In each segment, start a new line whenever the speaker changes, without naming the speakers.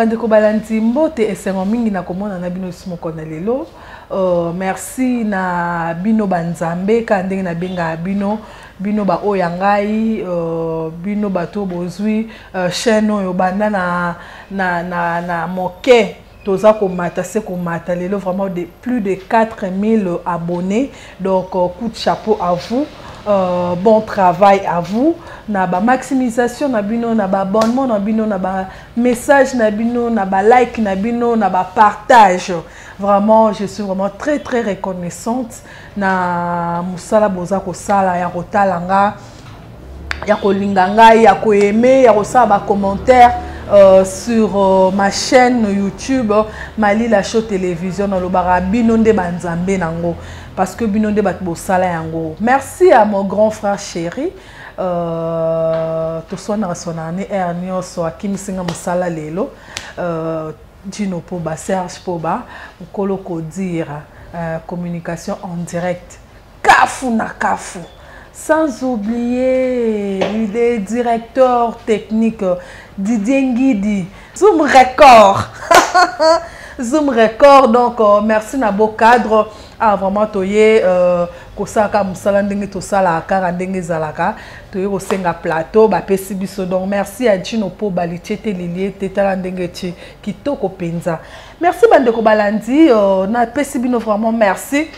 bandeko balandi mbote esengo mingi na komona na bino esi moko na lelo uh, merci na bino banzambe kaka ndenge nabengaka bino bino baoyo ya ngai uh, bino bato bozwi uh, chaîne oyo banda na, na, na, na moke toza komata se komata lelo vraiment de plus de 4000 abonnés donc euh, coup de chapeau à vous euh, bon travail à vous na ba maximisation na bino na ba abonnement na bino na ba message na bino na ba like na bino na ba partage vraiment je suis vraiment très très reconnaissante na musala boza kosala ya kotala nga ya kolinga ngai ya koyeme ya kosala bacommentaire Euh, sur euh, ma chaîne youtube malila show télévision nalobaka bino nde banzambe nango parce que bino nde bato bosala yango merci à mon grand frère chéri euh, toswanaka swanaka ne aire nyonso akimisi nga mosala lelo euh, dino poba serge poba mokolo kodira euh, communication en direct Kafu na kafu. Sans oublier le directeur technique Didier Ngidi. Zoom record. Zoom record. Donc, euh, merci na beau cadre. Ah, vraiment, toye. Euh, kosaka musala ndenge tosala kaka ndenge ezalaka toye kosenga plateau bapesi biso donc merci ya ntino mpo balitie te lilie te tala ndenge ti kitoko mpenza merci bandeko balandi euh, napesi bino vraiment merci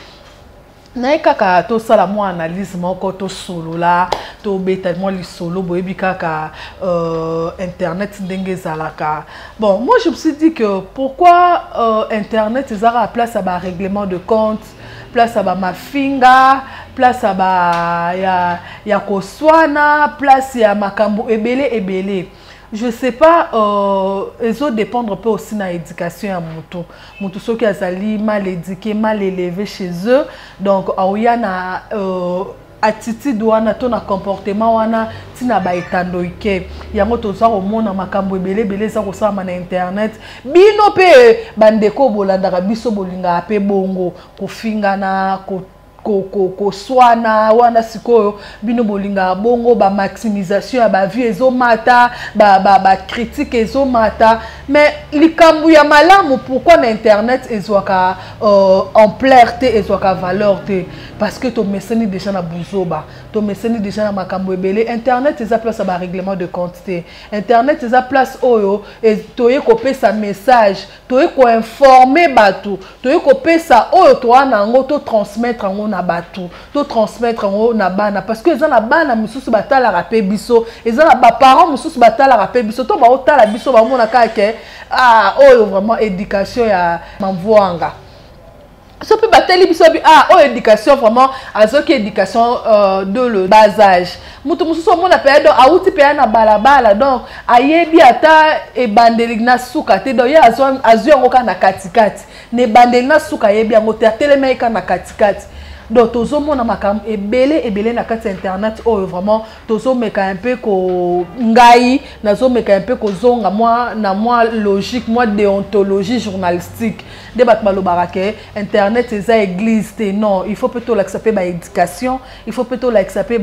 naye kaka tosala mwa analyse moko tosolola tobeta mwa lisolo boyebi kaka euh, internet ndenge ezalaka bon moi je me suis dit que pourquoi euh, internet eza kaka place ya barèglement de compte place ya bamafinga place ya, ba, ya, ya koswana place ya makambo ebele ebele je sais pas euh, ezo dépendre mpe aussi na éducation ya moto moto soki azali mal éduqué mal élevé chez eux donc aoya na euh, attitude wana to na comportement wana ntina baetando ike yango toza komona makambo ebele ebele eza kosalama na internet bino mpe bandeko bolandaka biso bolingaka mpe bongo kofingana ko koswana wana sikoyo bino bolingaka bongo bamaximisation ya bavie ezomata bakritike ba, ba ezomata mais likambo ya malamu pourkui na internet ezwaka uh, ampleur te ezwaka valeur te parce que tomeseni déjà na buzoba tomeseni déjà na makambo ebele internet eza place ya barèglement de compte te internet eza place oyo e, toye kopesa message toye ko informer batu toye kopesa oyo toa na yango to transmettre yango na batu to transmettre yango na bana parce que eza na bana mosusu batalaka mpe biso eza na baparent mosusu batalaka mpe biso to baotala biso bamonaka ke ah oyo vraiment éducation ya mamvuanga soki mpe batali biso bi ah oyo éducation vraiment azoki éducation euh, de le bas âge moto mosusu omona mpenza donc awuti mpenza na balabala donc ayebi ata ebandeli na suka te donc ye azwi yango kaka na katikati na ebandeli na suka ayebi yango te atelemaki kaka na katikati donc tozomona makambo ebele ebele na kati ya internet oyo vraiment tozomeka un peu ko ngai nazomeka un peu kozonga mwa na mwa logique mwa deontologie journalistique nde bato balobaka ke internet eza église te non il faut mpe tolakisa mpe baéducation il faut mpe tolakisa mpe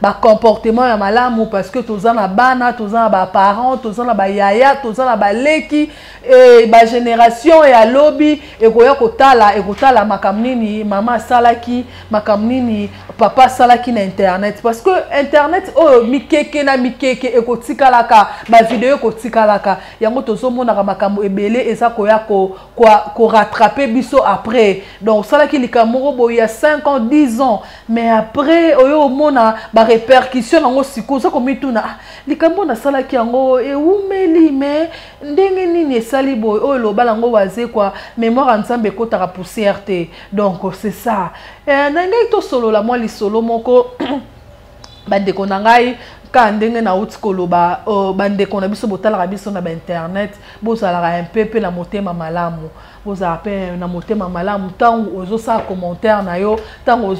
bacomportement ya malamu parce que toza na bana toza na baparent toza na bayaya toza na baleki e bagénération ya lobi ekoya kotala ekotala makambo nini mama asalaki makambo nini papa asalaki na internet parce que internet oyo mikeke na mikeke ekotikalaka bavideo ekotikalaka yango tozomonaka makambo ebele eza koya korattrape biso après donc osalaki likambo moko boye ya 5 ans 10 ans mais après oyo omona barepercussion yango sikoyo oza komituna ah, likambo nasalaki yango ewumeli mais ndenge nini esali boye oyo eloba yango wazekwa mémoire ya nzambe ekotaka poussière te donc c'est ça eh, nangei tosolola mwa lisolo moko bandeko na ngai kaka ndenge nauti koloba oh, bandeko na biso botalaka biso na bainternet bozalaka un peu mpe na motema malamu bozala mpe na motema malamu ntango ozosala commentaire na yo ntango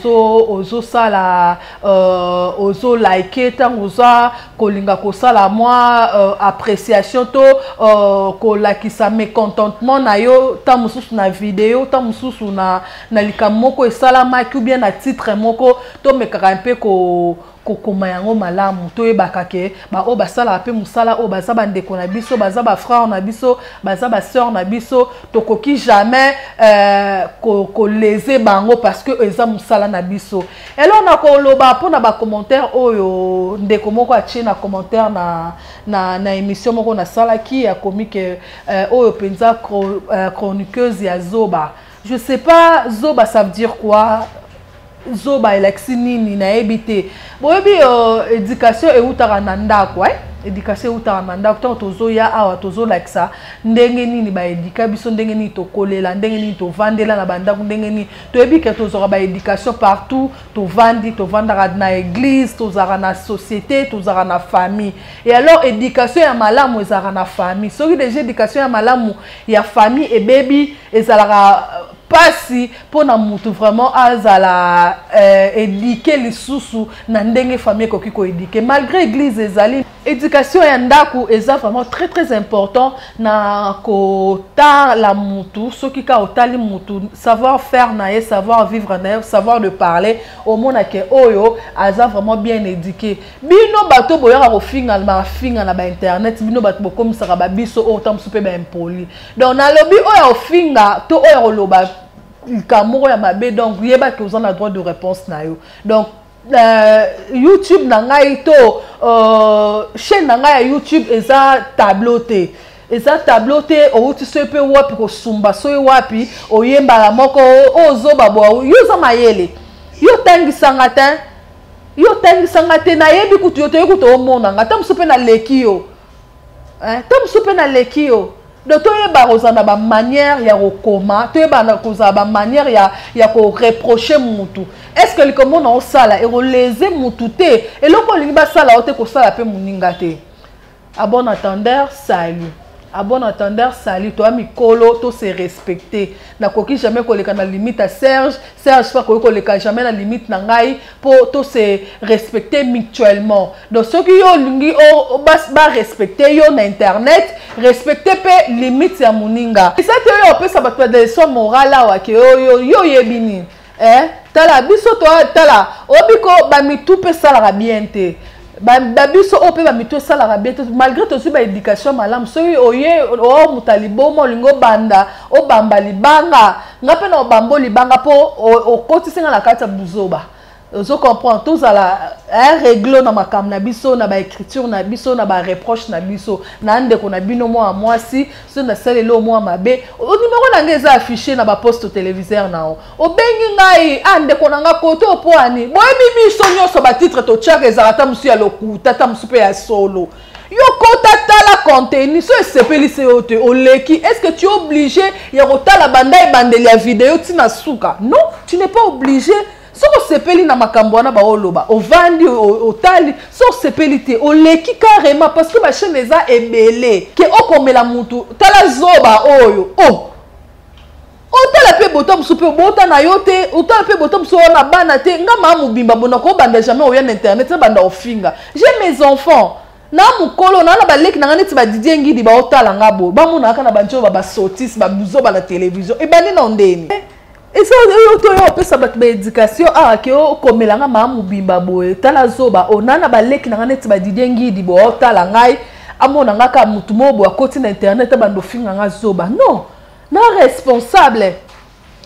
ozosala euh, ozolike ntango oza kolinga kosala mwa euh, appréciation to euh, kolakisa mécontentement na yo ntango mosusu na video ntango mosusu na likambo moko esalamaki ou bien na titre moko tomekaka mpe kokoma yango malamu toyebaka ke baoyo basalaka mpe mosala oyo baza bandeko na biso baza bafrere na biso baza basœur na biso tokoki jamais euh, kolese bango parce que eza mosala na biso eloo na koloba mpo na bacommentaire oyo ndeko moko atie na commentaire na, na, na émission moko nasalaki akomi ke euh, oyo mpenza euh, chroniqueuse ya zoba euh, je sais pas zoba ça veut dire quoi zoba elakisi nini nayebi te boyebi euh, éducation ewutaka na ndako eh? éducation ewutaka na ndako ntango tozoya awa tozolakisa ndenge nini baedika biso ndenge nini tokolela ndenge nini tovandela na bandako ndenge nini toyebi ke tozwaka baéducation partout tovandi tovandaka na église tozalaka na société tozalaka na famille et alors éducation ya malamu ezalaka na famille soki déjà éducation ya malamu ya famille ebebi ezalaka pasi mpo na motu vraiment azala euh, edike lisusu na ndenge famille ekoki koedike malgré église ezali éducation ya ndako eza vraiment très très important na kotala mutu soki ka otali mutu savoir faire na ye savoir vivre na ye savoir de parler omona ke oyo aza vraiment bien éduqué bino bato boyaka kofinga mafinga na bainternet bino bato bokomisaka babiso oyo ntango mosusu mpe baimpoli donc nalobi oyo akofinga to oyo akoloba likambo moko ya mabe donc yeba ke oza na droit de réponse na yo donc euh, youtube na ngai to euh, chaîne na ngai ya youtube eza tableau te eza tableau te owuti soki mpe wapi kosumba soki wapi oyembaka moko ozoba oh, bwa yo oza mayele yo otangisanga te yo otangisanga te nayebi kutu yo toyebi kutu omona nga ata mosusu mpe naleki yo to mosusu mpe naleki yo donc toyeba kozala na bamanière ya kokoma toyeba na kozala bamanière ya, ya koreproche mutu est ce que likambo na osala ekoleze mutu te eloko olingi basala yo te kosala mpe moninga te a bon attendeur salut a bon attendeur salut toya mikolo to se respecte nakoki jamais koleka na limite ya serge serge mpe akoki koleka jamais na limite na ngai po to se respecter mutuellement donc soki yo olingi ba respecter yo na internet respecter pe limite ya moninga eza te oyo opesa bato ya leçon morale awa ke oyo yo oyebi nini eh tala biso to tala obiko bamitu pe esalaka bien te babiso oyo mpe bamitu esalaka bete malgré tozwi baéducation malamu soki oye o moto ya liboma olingi obanda obamba libanga nga mpe na obambo libanga mpo okotisi nga na kati ya buzoba ozo comprendre tozala eh, reglo na makambo na biso na baécriture na biso na bareproche na biso na ndeko na bino mwana mwasi soki nasaleli oyo mwana mabe nimero na ngai eza affiche na baposte téléviseur na yo obengi ngai a ah, ndeko na nga koto poani boyebi biso nyonso batitre totyaka ezalaka ta mosusu ya lokuta ta mosusu mpe ya solo yo kota tala contenu so esepelisi yo te oleki est ce que tu es obligé ya kotala banda ebandeli ya video ntina suka non tu n'es pas obligé soki osepeli na makambo wana baoloba ovandi otali so osepeli te oleki carrément parce que bachaine eza ebele ke okomela motu tala zoba oyo oh otala mpe bota mosusu mpe obota na yo te otala mpe bota mosusu wana bana te nga maa mobimba bona kobanda jamais oya na internet na banda ofinga j'ai mes enfants na mokolo naa na baleki na ngai neti badidie ngidi baotala nga boye bamonaka na banti oyo babasotise babuzoba na televizio ebandi na ondeni eh, eza oyo to yo opesa bato baéducation awa ah, ke okomela nga maa mobimba boye tala zoba o oh, naa na baleki na ngai neti badidie ngidi boye otala ngai amona nga kaka motu moo boye akoti na internet abanda ofinga nga zoba non na responsable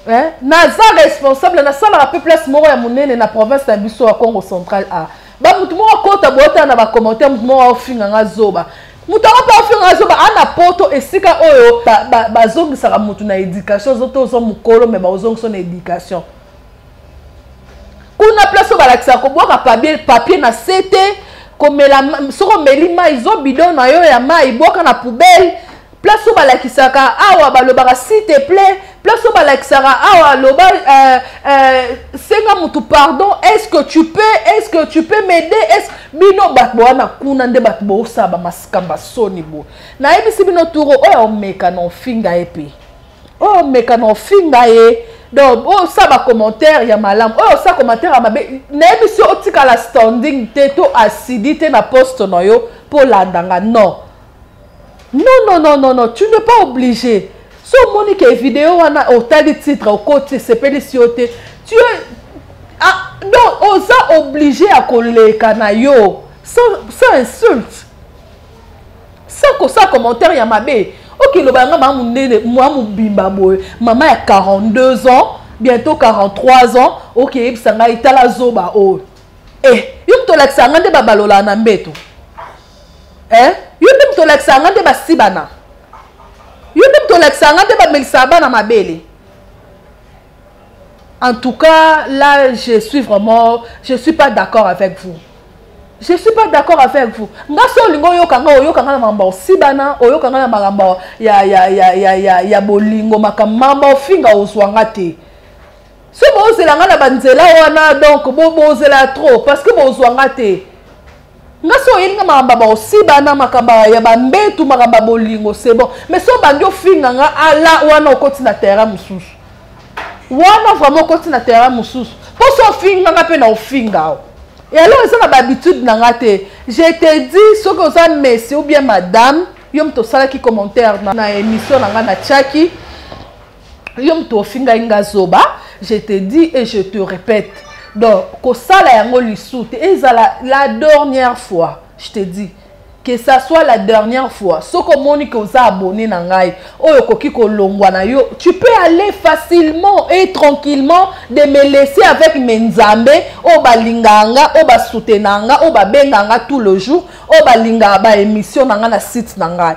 eh? naza responsable nasalaka mpe place moko ya monene na province na biso ya congo central a bamotu moko akota boyotala na bacommentaire motu moko aofinga nga zoba moto yango mpe aofinga nga zoba ana poto esika oyo bazongisaka ba, ba motu na éducation ozoto oza mokolo me baozongisa na éducation kuna place oyo balakisaka kobwaka papier, papier na se te komela soki omeli mai zo bidon na yo ya mai bwaka na poubelle place oyo balakisaka awa balobaka s'il te plaît place oyo balakisaka awa loba euh, euh, senga motu pardon est ce que tu peux est ce que tu peux m'aider est bino bato bowana kuna nde bato bosala bamakambo ya soni boye nayebisi bino turo oyo omeka na ofinga ye mpe oh mekano ofinga ye donc osa bacommentaire ya malamu oyo osa commentaire ya mabe nayebi si otikala standing te to asidi te na poste na yo mpo olanda nga non non non non non non tu ne pas obligé so omoni ke video wana otali titre okoti esepelisi yo te tu ah, donc oza obligé ya koleka na yo sans, sans insulte sako sa commentaire ya mabe oke loba yanga mama munene mwa mobimba boye mama ya 42 ans bientôt 43 ans oke yebisa ngai tala zoba oyo oh. eh yo moto olakisa yanga nde babalolaa na mbeto eh yo nde moto olakisa yanga nde basibana yo nde moto olakisa yanga nde bamelisa bana mabele En tout cas, là, je suis vraiment, je suis pas d'accord avec vous. Je suis pas d'accord avec vous. Nga so lingo yokanga oyokanga na mamba osibana, oyokanga na mamba ya ya ya ya ya ya bolingo makamamba ofinga oswanga te. So bozela nga na banzela wana donc bo bozela trop parce que bozwanga te. nga so oyebi nga makambo ya baosiba na makambo ya bambetu makambo ya bolingo c'est bon mais so obandi ofinga nga ala wana okoti na terrain mosusu wana vraiment okoti na terrain mosusu mpo so ofinga nga mpe na ofinga o e alors eza na bahabitude na nga te je te dis soki oza messi ou bien madame yo moto osalaki commentaire na, na émission na nga na tiaki yo moto ofingai nga zoba je te dis et je te répète donc kosala yango lisu te ezala la dernière fois je te dis que ça soit la dernière fois soki omoni ke oza abonné na ngai oyo okoki kolongwa na yo tu peux aller facilement et tranquillement de me laisser avec me nzambe oyo balingaka nga oyo basoutenaka nga oyo babengaka nga tout le jour oyo balingaka baémission na nga na site na ngai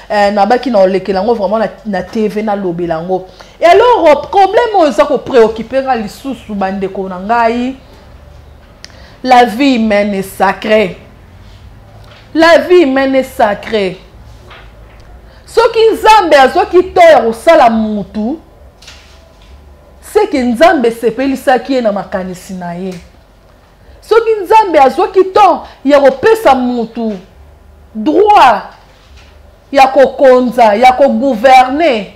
Eh, nabaki na olekela yango vraiment na, na tv nalobela yango e alors euh, problème oyo eza kopreocupe nga lisusu bandeko na ngai la vie humaine est sacrée la vie humaine est sacrée soki nzambe azwaki to ya kosala mutu seke nzambe esepelisaki ye na makanisi na ye soki nzambe azwaki temps ya kopesa mutu droit ya kokonza ya kogouverne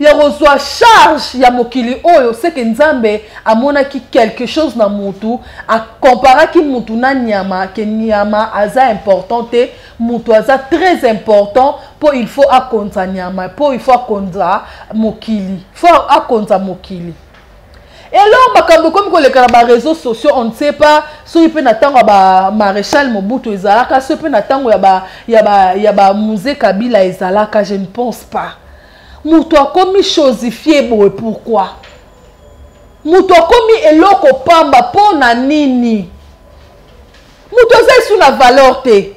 ya kozwa charge ya mokili oyo seke nzambe amonaki quelque chose na mutu akomparaki mutu na nyama ke nyama aza important te mutu aza très important mpo il faut akonza nyama mpo il faut akonza mokili faut akonza mokili elor makambo ekomi koleka na bareseau sociaux on ne sait pas soki mpe na ntango ya bamaréchal mobutu ezalaka soki mpe na ntango ya bamuse kabila ezalaka je ne pense pas moto akomi chosifie boye pourkoi moto akomi eloko pamba mpo na nini moto aza esu na valeur te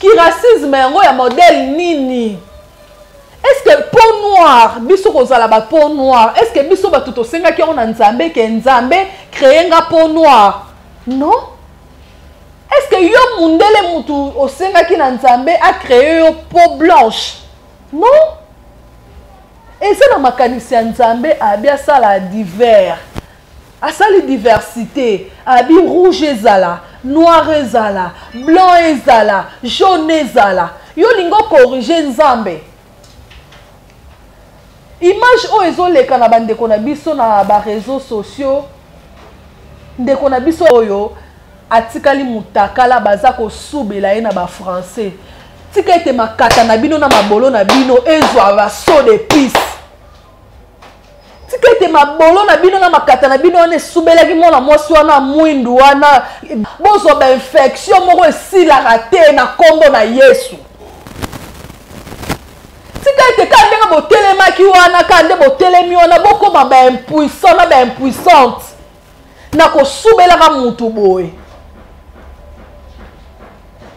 Ki racisme yango ya modèle nini? Est-ce que peau noire, biso kozala ba peau noire, est-ce que biso bato tosengaki yango na Nzambe ke Nzambe créer nga peau noire? Non. Est-ce que yo mundele mutu osengaki na Nzambe a créer yo peau blanche? Non. Eza na makanisi ya Nzambe abi asala divers. asali diversité abi rouge ezala noir ezala blanc ezala jaune ezala yo olingi okorige nzambe image oyo ezoleka na bandeko na biso na bareseau sociaux ndeko na biso oyo atikali motakala baza kosubela ye na bafrançais tika ete makata na bino na mabolo na bino ezwa baso de pise tika ete mabolo na bino na makata na bino wana esubelaki mwana mwasi wana mwindu wana bozwa bainfektio moko esilaka te na nkombo na yesu tika ete kaka ndenge botelemaki wana kaka nde botelemi wana bokoma baimpuissant na baimpuissante na kosubelaka mutu boye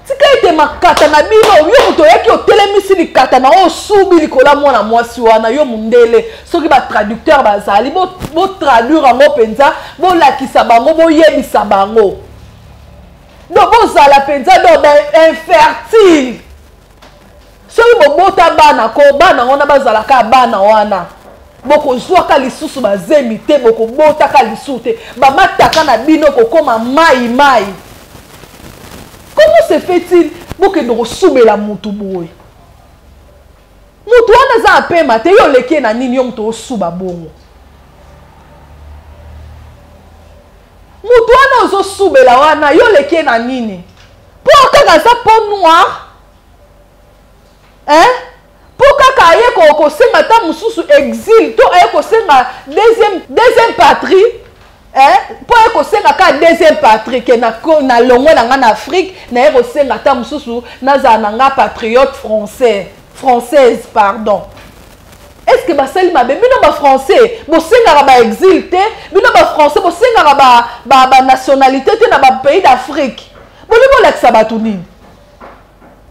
tika ete makata na bino yo moto oyaki otelemisi likata na oyo osubi likolo ya mwana mwasi wana yo mondele soki batraducteur bazali botraduire bo yango mpenza bolakisa bango boyebisa bango do bozala mpenza do bainfertile soki bobota bana ko bana wana bazalaka bana wana bokozwaka lisusu bazemi te bokobotaka lisusu te bamataka na bino kokoma mai mai comment se fait-il bokende kosumela motu boye motu wana aza apema te yo oleki na nini yo moto osuba bongo motu wana ozosubela wana yo oleki na nini mpo kaka aza po noir hein mpo kaka aye kosenga ata mosusu exile to aye kosenga deuxième, deuxième patrie eh, mpo aye kosenga kaka deuxième patrie ke na longwe na ngai na afrique naye kosenga ata mosusu nazala na ngai patriote français française pardon est ce que basali mabe bino bafrançais bosengaka baexile te bino bafrançais bosengaka banationalité te na bapays d'afrique bolingi olakisa bato nini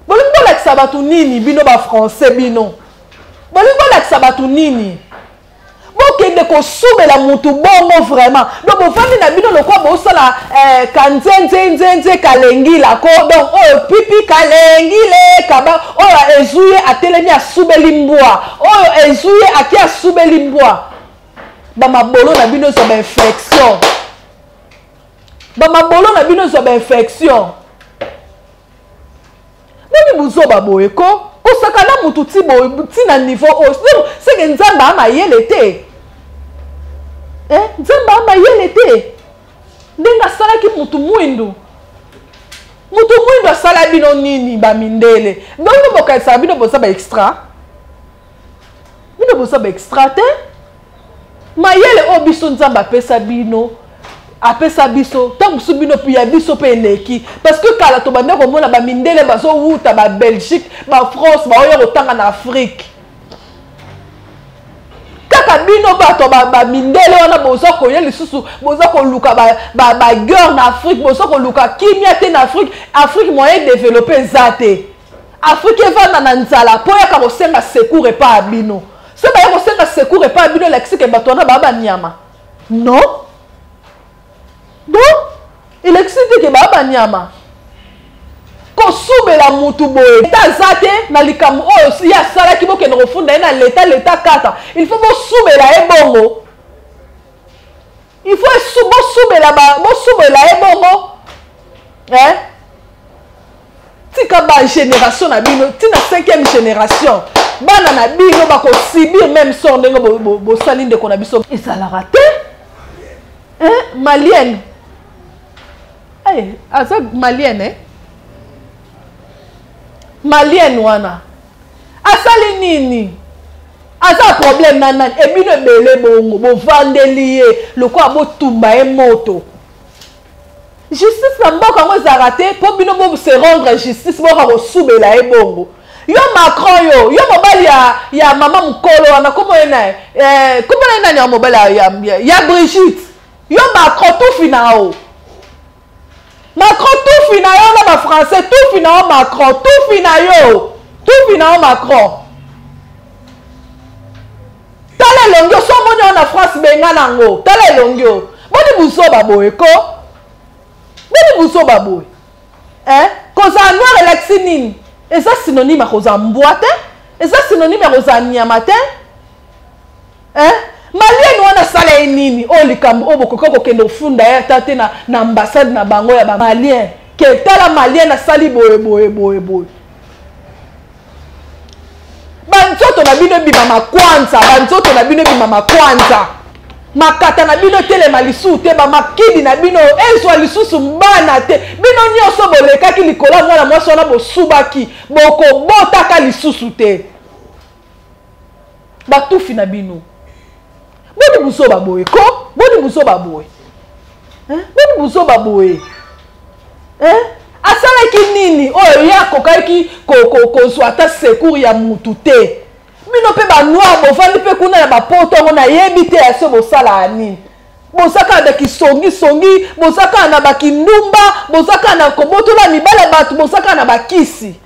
bolingi bolakisa bato nini bino bafrançais bino bolingi bolakisa bato nini bokende kosubela motu bongo vraiment donc bofandi na bino lokwa bosala eh, kanzenzenzenze kalengi lako donc oyo oh, pipi kalengi le kaba oyo oh, ezwi ye atelemi asubeli mbwa oyo oh, ezwi ye ake asubeli mbwa bamabolo na bino ezwa bainflexion bamabolo na bino ezwa bainfection boni buzoba boye ko kosaka na motu ti boye ti na niveau oyo donc seke nzambe a mayele te eh, nzambe a mayele te ndenge asalaki motu mwindu motu mwindu asala bino nini bamindele bino bokanisaka bino boza baextra bino boza baextra te mayele oyo biso nzambe apesa bino apesa biso ntango mosusu bino ya biso mpe eleki parce que kala tobandi komona bamindele bazowuta babelgique bafrance baoya kotanga na afrique kaka bino bato bamindele wana boza koya lisusu boza koluka bagueur na afrique boza koluka kimia te na afrique afrique moyen développe eza te afrique evanda na nzala mpo yaka kosenga secour epa ya bino se baye kosenga secour epai ya bino elakisi ke bato wana baa banyama non don elakisi te ke baa banyama kosumela motu boye leta aza te na likambo oyo ye asalaki bokende kofunda ye na leta leta kaka il faut bosumela ye bongo il faut esu bosubela bosubela ye bongo eh? tika ba génération na bino ti na cinquième génération bana na bino bakosibir même sor ndenge bosali ndeko na biso ezalaka te eh? malienne hey, eh, aza malienne eh? malienne wana asali nini aza problème na nani ebino ebele bongo bovandeli ye lokola botumba ye moto justice na mboka yango ezalaka te mpo bino bose rendre justice boyoka kosubela ye bongo yo macron yo yo mobali ya, ya mama mokolo wana kombo ye naye eh, kombo naye nani ya mobali ya, ya, ya brigitte yo macron tufi na yo Macron tufi na yo na ba français tufi na yo Macron tufi na yo tufi na yo Macron tala elongi oso omoni yo na France benga nango tala elongi oyo boni buzoba boye ko boni buzoba boye eh? kozala noir elakisi nini eza synonyme ya kozala mbwa te eza synonyme ya kozala nyama te eh? malienne wana asala ye nini oyo oh, likambo oyo oh, bokoki kokende kofunda ye ata te na, na ambassade na bango ya bamalien ke tala malienne asali boye boye boye boye banzoto na bino ebima makwanza banzoto na bino ebima makwanza makata na bino etelema lisusu te bamakidi na bino ezwa lisusu mbana te bino nyonso bolekaki likolo ya mwana mwasi wana bosubaki bokobotaka lisusu te batufi na bino boni buzoba boye ko boni buzoba boye boni buzoba boye asalaki nini oyo ye akokaki kozwa ata secour ya mutu te bino mpe banoir bovandi mpe kuna na bapoto yango nayebi te ya so bosalaka nini boza kaka na kisongisongi boza kaka na bakindumba boza kaka na kobotola mibala bato boza kaka na bakisi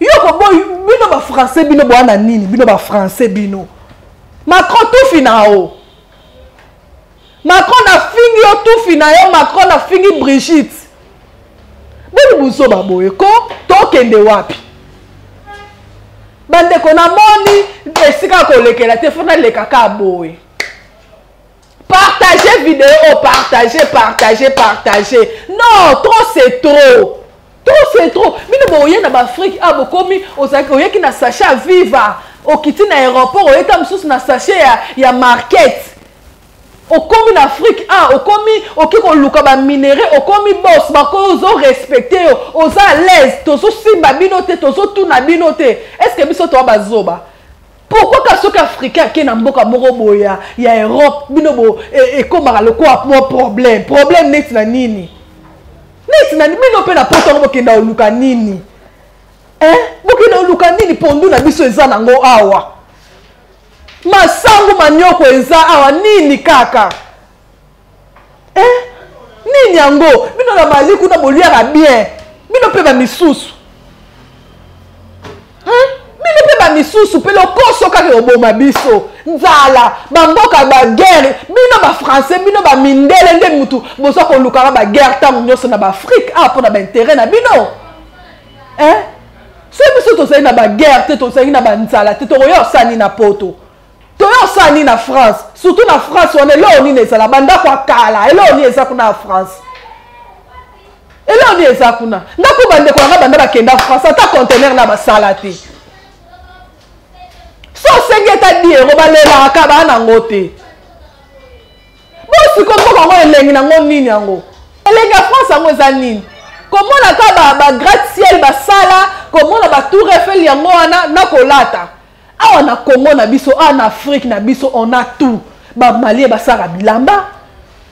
yo koboyi bino ba français bino boya na nini bino ba français bino macron tufi na yo macron nafingi yo tufi na yo macron nafingi brigitte boni buzoba boye ko tokende wapi bandeko namoni esika kolekela te fo naleka ka boye Partagez vidéo, oh, partagez, partagez, partagez. Non, trop c'est trop. Trop c'est trop. Mino boye na Afrique, ah bokomi, ozaki oyeki na Sacha Viva, okiti na aéroport, oyeta mususu na sachet ya, ya market. okomi na afrique a ah, okomi oki koluka baminere okomi bos bakoyo ozo respecte yo oza à l'aise tozosimba bino te tozotuna bino te estce biso toa bazoba pourquoi ka soki africain ake na mboka moko boye ya, ya europe bino bo e, ekomaka lokola mwa problème problème neti na nini neti na bino mpe na poto yango bokenda oluka nini eh? bokenda oluka nini pondu na biso eza nango awa masangu manioko eza awa nini kaka eh, nini yango bino na mali kuna boliaka bien bino mpe bamisusu bino mpe bamisusu mpe lokoso kaka oboma biso nzala bamboka baguerre bino bafrançais bino bamindele nde motu boza kolukaka baguerre ntango nyonso na baafrike a ah, mpo na baintere na bino eh? soki biso tozali na baguerre te tozali na banzala te tokoya osani na poto toyo osala nini na france surtout na france wana eloko nini ezala bandako ya kala eloko nini eza kuna ya france eloko nini eza kuna ndako bandeko yanga banda bakenda france ata contener na basala te so osengi eta diero balelaka ka baa nango te bosiko moko yango elengi nango nini yango elengi ya france yango eza nini komona ka bagrade ciel basala komona batour efel yango wana na kolata awa na congo na biso awa na afrique na biso on a tout bamalie basaka bilamba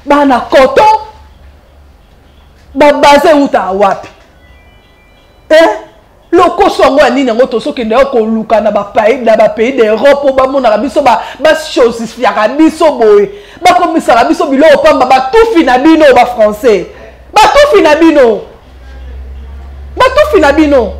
bana koto babaze eutaa wapi eh? lokoso yango ya nini yango tozokende yo koluka na bapays d'europe oyo bamonaka biso bachosifiaka biso boye bakomisaka biso biloko pamba batufi na bino bafrançais batufi na bino batufi na bino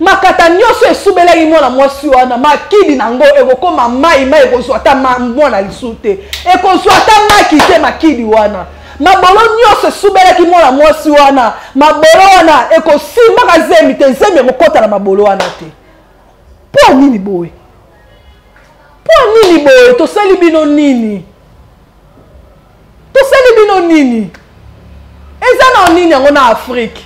makata nyonso esubelaki mwana mwasi wana makidi na yango ekokoma mai mai ekozwa ata mwana lisu te ekozwa ata maki te makidi wana mabolo nyonso esubelaki mwana mwasi wana mabolo wana ekosimbaka zemi te zemi ekokota na mabolo wana te mpo nini boye mpo nini boye tosali bino nini tosali bino nini eza na nini yango na afrike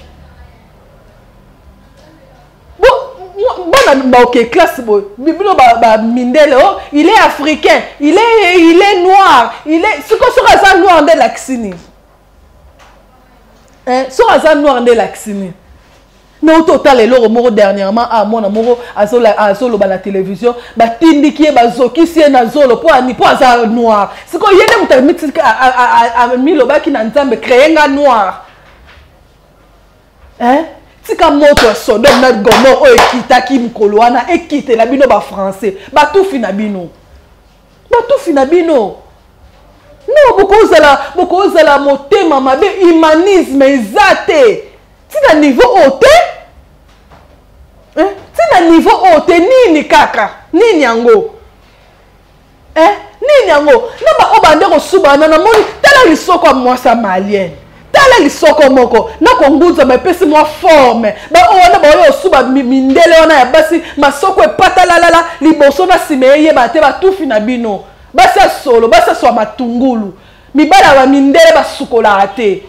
bana baoke classe boye bino bamindele o oh, il est africain il est, il est noir il est siko soki aza noir nde elakisi nini eh, soki aza noir nde elakisi nini nauti otala eloko moko dernièrement a ah, mwana moko azoloba na télévision batindiki ye bazokisi ye na zolo mpo ani mpo aza noir sikoyo ye nde moto amilobaki na nzambe créer nga noir hein tika moto ya sodome na gomore oyo ekitaki mokolo wana ekitela bino bafrançais batufi na bino batufi na bino no bokozala bokozala motema mabe humanisme eza te ntina niveau oyo te ntina niveau oyo te nini kaka nini yango eh nini yango na ba oyo bande kosubana na moni tala lisoko ya mwasi ya malienne tala lisoko moko na kongunzama epesi mwa forme baoyo wana baoyo osuba mindele wana ya basi masoko epatalalala liboso na nsima eyeba te batufi na bino basi ya solo basi ya swa matungulu mibali ya bamindele basukolaka te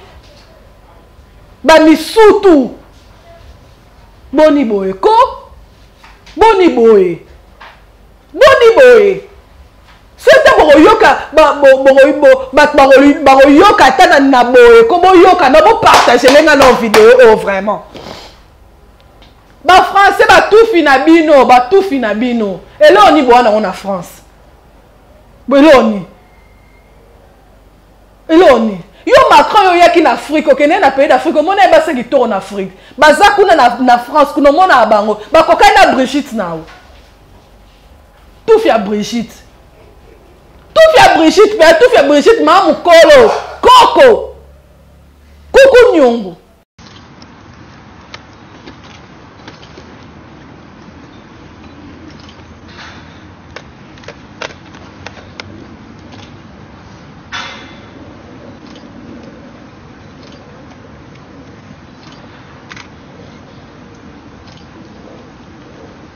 bamisutu boni boye ko boni boye boni boye soki ntango bokoyoka bato bakoyoka ata na boye ko boyoka na bopartage elenga na video oyo oh, vraiment bafrançais batufi na bino batufi na bino eloo ni bowana yango na france eloo ni eloo ni yo macron yo oyaki na afrique okende na pays d'afrique omona ye basi kitoko na afrique baza kuna na, na france kuna omonaka bango bakokani na brigitte nao tufi ya brigitte tufi ya brigitte mpe tufi ya brigitte maa mokolo koko kuku nyongo